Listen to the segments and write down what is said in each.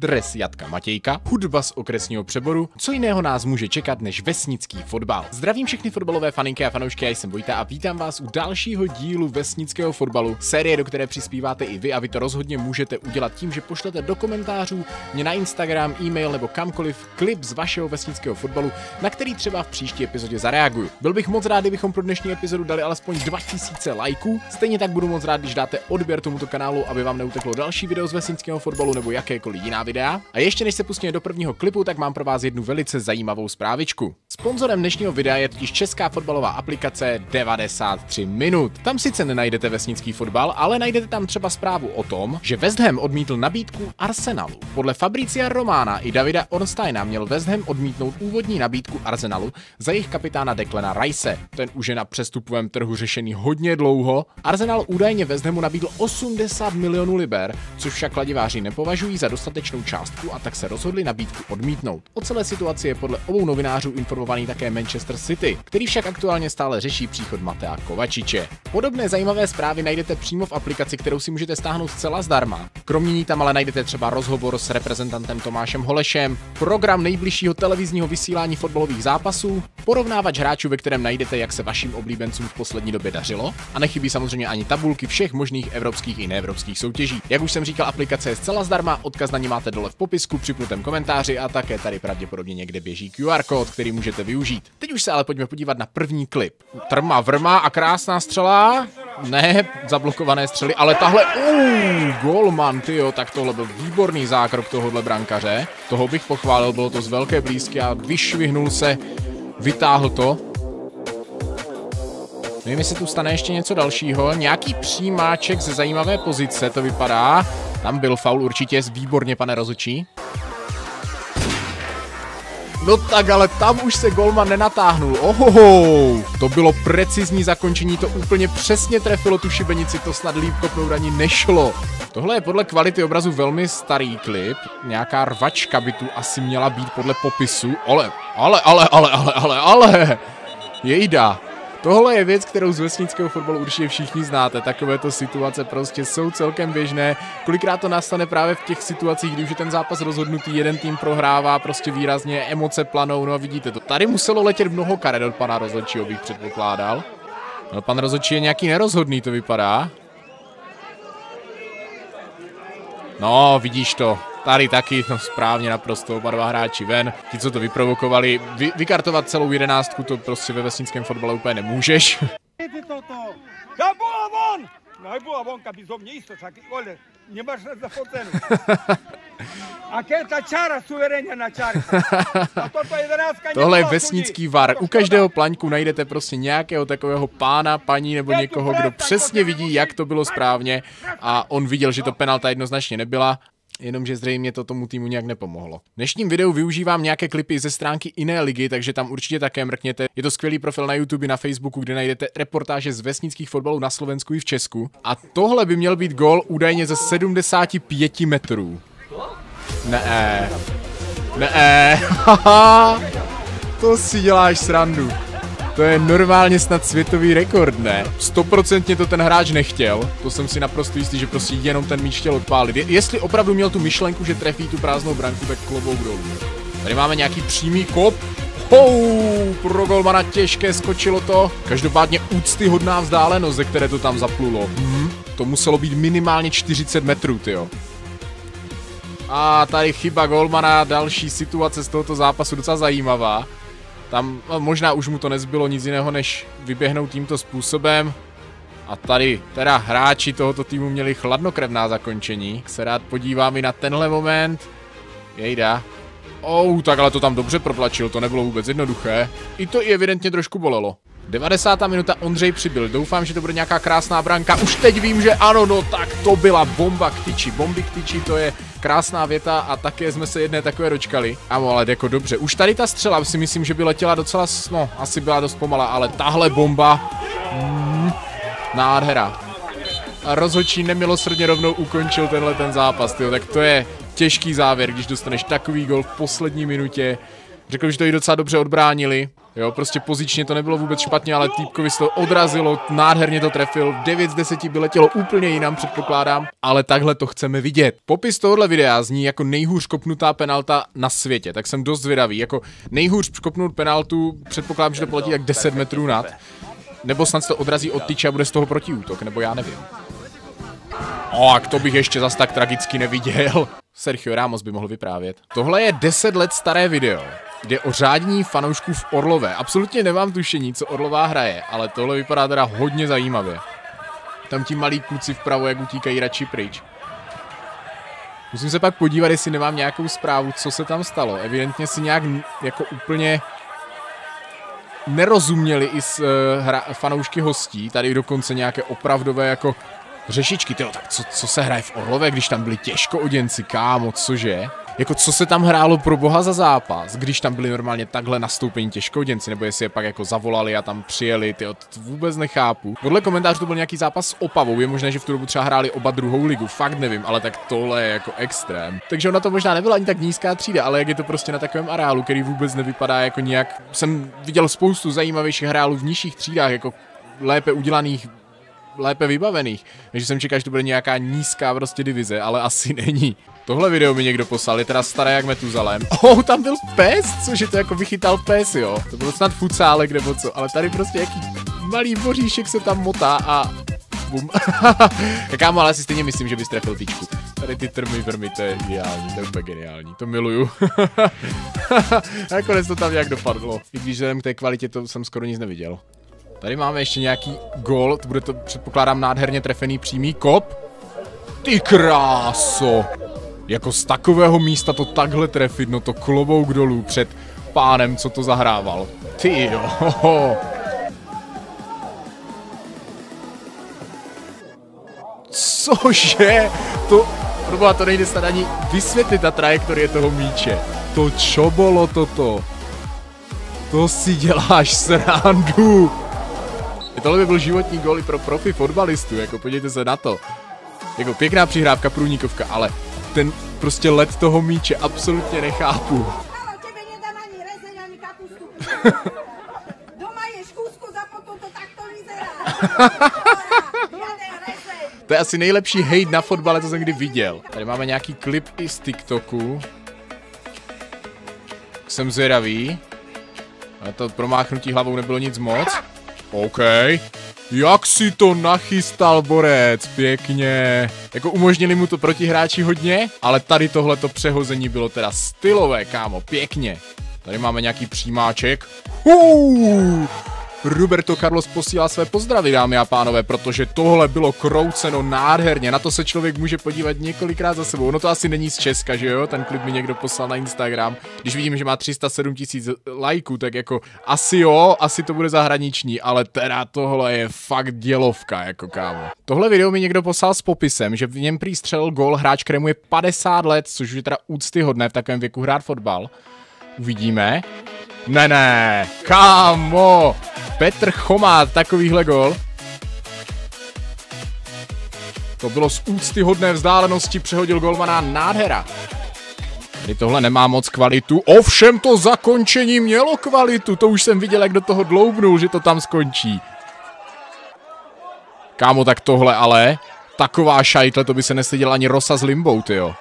dres Jatka Matějka, hudba z okresního přeboru, co jiného nás může čekat než vesnický fotbal. Zdravím všechny fotbalové faninky a fanoušky, já jsem Vojta a vítám vás u dalšího dílu vesnického fotbalu, série, do které přispíváte i vy a vy to rozhodně můžete udělat tím, že pošlete do komentářů mě na Instagram, e-mail nebo kamkoliv klip z vašeho vesnického fotbalu, na který třeba v příští epizodě zareaguju. Byl bych moc rád, kdybychom pro dnešní epizodu dali alespoň 2000 lajků. Stejně tak budu moc rád, když dáte odběr tomuto kanálu, aby vám neuteklo další video z vesnického fotbalu nebo jakékoliv jiná videa. A ještě než se pustíme do prvního klipu, tak mám pro vás jednu velice zajímavou zprávičku. Sponzorem dnešního videa je totiž česká fotbalová aplikace 93 minut. Tam sice nenajdete vesnický fotbal, ale najdete tam třeba zprávu o tom, že West Ham odmítl nabídku Arsenalu. Podle Fabricia Romana i Davida Ornsteina měl West Ham odmítnout úvodní nabídku Arsenalu za jejich kapitána Declana Rice. Ten už je na přestupovém trhu řešený hodně dlouho. Arsenal údajně West Hamu nabídl 80 milionů liber, což však kladiváři nepovažují za dostatečnou částku a tak se rozhodli nabídku odmítnout. O celé situaci je podle obou novinářů informovaný také Manchester City, který však aktuálně stále řeší příchod Matea Kovačiče. Podobné zajímavé zprávy najdete přímo v aplikaci, kterou si můžete stáhnout zcela zdarma. Kromě ní tam ale najdete třeba rozhovor s reprezentantem Tomášem Holešem, program nejbližšího televizního vysílání fotbalových zápasů, porovnávač hráčů, ve kterém najdete, jak se vašim oblíbencům v poslední době dařilo, a nechybí samozřejmě ani tabulky všech možných evropských i neevropských soutěží. Jak už jsem říkal, aplikace je zcela zdarma, odkaz na ní máte dole v popisku, připnutém komentáři a také tady pravděpodobně někde běží QR kód, který můžete využít. Teď už se ale pojďme podívat na první klip. Trma vrma a krásná střela. Ne, zablokované střely, ale tahle, uh, golman, tyjo, tak tohle byl výborný zákrok tohohle brankaře. Toho bych pochválil, bylo to z velké blízky a vyšvihnul se, vytáhl to. Nevím, jestli tu stane ještě něco dalšího. Nějaký přímáček ze zajímavé pozice, to vypadá. Tam byl faul určitě, výborně, pane rozočí. No tak ale tam už se golman nenatáhnul. Ohoho, to bylo precizní zakončení, to úplně přesně trefilo tu šibenici, to snad líp kopnout ani nešlo. Tohle je podle kvality obrazu velmi starý klip, nějaká rvačka by tu asi měla být podle popisu, ale, ale, ale, ale, ale, ale, ale, jejda. Tohle je věc, kterou z vesnického fotbalu určitě všichni znáte. Takovéto situace prostě jsou celkem běžné. Kolikrát to nastane právě v těch situacích, kdy už je ten zápas rozhodnutý, jeden tým prohrává prostě výrazně, emoce planou, no a vidíte to. Tady muselo letět mnoho karet od pana rozhodčího, bych předpokládal. No, pan rozhodčí je nějaký nerozhodný, to vypadá. No, vidíš to. Tady taky, no správně naprosto, oba dva hráči ven. Ti, co to vyprovokovali, vy, vykartovat celou jedenáctku, to prostě ve vesnickém fotbale úplně nemůžeš. Aké ta čára suverénně na čáře. Tohle je vesnický var. U každého plaňku najdete prostě nějakého takového pána, paní nebo někoho, kdo přesně vidí, jak to bylo správně a on viděl, že to penalta jednoznačně nebyla jenomže zřejmě to tomu týmu nějak nepomohlo. V dnešním videu využívám nějaké klipy ze stránky jiné ligy, takže tam určitě také mrkněte. Je to skvělý profil na YouTube, na Facebooku, kde najdete reportáže z vesnických fotbalů na Slovensku i v Česku. A tohle by měl být gol údajně ze 75 metrů. Ne. Ne. to si děláš srandu. To je normálně snad světový rekord, ne? Stoprocentně to ten hráč nechtěl, to jsem si naprosto jistý, že prostě jenom ten míč chtěl odpálit. Je, jestli opravdu měl tu myšlenku, že trefí tu prázdnou branku, tak klobouk dolů. Tady máme nějaký přímý kop. Hou, pro golmana těžké skočilo to. Každopádně úctyhodná vzdálenost, ze které to tam zaplulo. Hm, to muselo být minimálně 40 metrů, tyjo. A tady chyba golmana, další situace z tohoto zápasu docela zajímavá. Tam no, možná už mu to nezbylo nic jiného, než vyběhnout tímto způsobem. A tady teda hráči tohoto týmu měli chladnokrevná zakončení. Se rád podívám i na tenhle moment. Jejda. Oh, tak ale to tam dobře protlačil, to nebylo vůbec jednoduché. I to i evidentně trošku bolelo. 90. minuta Ondřej přibyl. Doufám, že to bude nějaká krásná branka. Už teď vím, že ano, no tak to byla bomba k tyči. Bomby k tyči, to je krásná věta a také jsme se jedné takové dočkali. Amo, ale jako dobře. Už tady ta střela si myslím, že by letěla docela, no, asi byla dost pomalá, ale tahle bomba, mm, nádhera. A rozhodčí nemilosrdně rovnou ukončil tenhle ten zápas, tyjo, tak to je těžký závěr, když dostaneš takový gol v poslední minutě. Řekl, že to i docela dobře odbránili. Jo, prostě pozičně to nebylo vůbec špatně, ale týpkovi se to odrazilo, nádherně to trefil, 9 z 10 by letělo úplně jinam, předpokládám, ale takhle to chceme vidět. Popis tohohle videa zní jako nejhůř kopnutá penalta na světě, tak jsem dost zvědavý. Jako nejhůř kopnout penaltu, předpokládám, že to poletí tak 10 metrů nad. Nebo snad se to odrazí od tyče a bude z toho protiútok, nebo já nevím. O, a to bych ještě zas tak tragicky neviděl. Sergio Ramos by mohl vyprávět. Tohle je 10 let staré video. Jde o řádění fanoušků v Orlové. Absolutně nemám tušení, co Orlová hraje, ale tohle vypadá teda hodně zajímavě. Tam ti malí kluci vpravo, jak utíkají radši pryč. Musím se pak podívat, jestli nemám nějakou zprávu, co se tam stalo. Evidentně si nějak jako úplně nerozuměli i s uh, hra, fanoušky hostí. Tady dokonce nějaké opravdové jako řešičky. Tyjo, tak co, co se hraje v Orlové, když tam byli těžko oděnci, kámo, cože? Jako co se tam hrálo pro boha za zápas, když tam byli normálně takhle nastoupení těžkoděnci, nebo jestli je pak jako zavolali a tam přijeli, ty vůbec nechápu. Podle komentářů to byl nějaký zápas s Opavou, je možné, že v tu dobu třeba hráli oba druhou ligu, fakt nevím, ale tak tohle je jako extrém. Takže ona to možná nebyla ani tak nízká třída, ale jak je to prostě na takovém areálu, který vůbec nevypadá jako nějak. Jsem viděl spoustu zajímavějších areálů v nižších třídách, jako lépe udělaných, lépe vybavených. Takže jsem čekal, že to bude nějaká nízká prostě divize, ale asi není. Tohle video mi někdo poslal, je teda staré jak Metuzalem. Oh, tam byl pes, což je to jako vychytal pes, jo. To byl snad fucálek nebo co, ale tady prostě jaký malý boříšek se tam motá a bum. Kámo, ale si stejně myslím, že bys trefil tyčku. Tady ty trmy vrmy, to je ideální, to je úplně geniální, to miluju. Nakonec to tam nějak dopadlo. I když vzhledem k té kvalitě to jsem skoro nic neviděl. Tady máme ještě nějaký gol, to bude to předpokládám nádherně trefený přímý kop. Ty kráso! Jako z takového místa to takhle trefit, no to klobouk dolů před pánem, co to zahrával. Ty jo. Cože? To, proboha, to nejde snad ani vysvětlit ta trajektorie toho míče. To čo bylo toto? To si děláš srandu. Tohle by byl životní gol i pro profi fotbalistu, jako podívejte se na to. Jako pěkná přihrávka, průníkovka, ale ten prostě let toho míče absolutně nechápu. Ale. Doma ješ za potom, to takto. To je asi nejlepší hate na fotbale, co jsem kdy viděl. Tady máme nějaký klip i z TikToku. Jsem zvědavý. A to promáchnutí hlavou nebylo nic moc. OK. Jak si to nachystal, borec, pěkně. Jako umožnili mu to protihráči hodně, ale tady tohleto přehození bylo teda stylové, kámo, pěkně. Tady máme nějaký přímáček. Huu! Roberto Carlos posílá své pozdravy, dámy a pánové, protože tohle bylo krouceno nádherně. Na to se člověk může podívat několikrát za sebou. No to asi není z Česka, že jo? Ten klip mi někdo poslal na Instagram. Když vidím, že má 307 tisíc lajků, tak jako asi jo, asi to bude zahraniční, ale teda tohle je fakt dělovka, jako kámo. Tohle video mi někdo poslal s popisem, že v něm prý střelil gol hráč, kterému je 50 let, což je teda úctyhodné v takovém věku hrát fotbal. Uvidíme. Ne, ne, kámo, Petr Chomát, takovýhle gol. To bylo z úctyhodné vzdálenosti, přehodil golmana nádhera. Tady tohle nemá moc kvalitu, ovšem to zakončení mělo kvalitu, to už jsem viděl, jak do toho dloubnul, že to tam skončí. Kámo, tak tohle ale, taková šajtle, to by se nestyděl ani Rosa s Limbou, tyjo.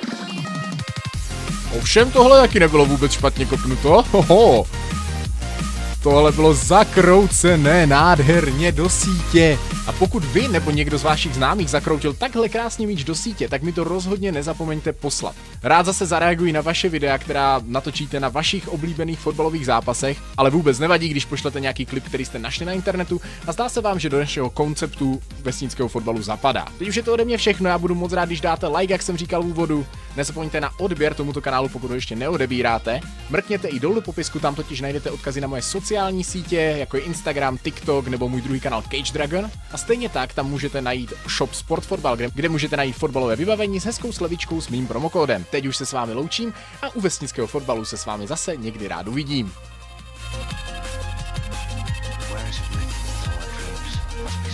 Ovšem tohle taky nebylo vůbec špatně kopnuto. Hoho. Tohle bylo zakroucené nádherně do sítě. A pokud vy nebo někdo z vašich známých zakroutil takhle krásně míč do sítě, tak mi to rozhodně nezapomeňte poslat. Rád zase zareaguji na vaše videa, která natočíte na vašich oblíbených fotbalových zápasech, ale vůbec nevadí, když pošlete nějaký klip, který jste našli na internetu a zdá se vám, že do našeho konceptu vesnického fotbalu zapadá. Teď už je to ode mě všechno, já budu moc rád, když dáte like, jak jsem říkal v úvodu. Nezapomeňte na odběr tomuto kanálu, pokud ho ještě neodebíráte. Mrkněte i dolů do popisku, tam totiž najdete odkazy na moje sociální sítě, jako je Instagram, TikTok nebo můj druhý kanál Cage Dragon. A stejně tak tam můžete najít shop Sport Football, kde, kde můžete najít fotbalové vybavení s hezkou slevičkou s mým promokódem. Teď už se s vámi loučím a u vesnického fotbalu se s vámi zase někdy rád uvidím. Where is it?